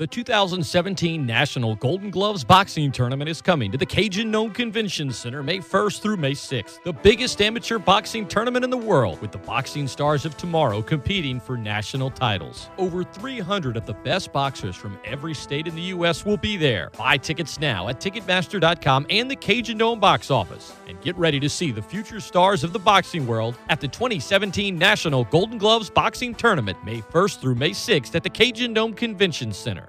The 2017 National Golden Gloves Boxing Tournament is coming to the Cajun Dome Convention Center May 1st through May 6th. The biggest amateur boxing tournament in the world, with the boxing stars of tomorrow competing for national titles. Over 300 of the best boxers from every state in the U.S. will be there. Buy tickets now at Ticketmaster.com and the Cajun Dome box office. And get ready to see the future stars of the boxing world at the 2017 National Golden Gloves Boxing Tournament May 1st through May 6th at the Cajun Dome Convention Center.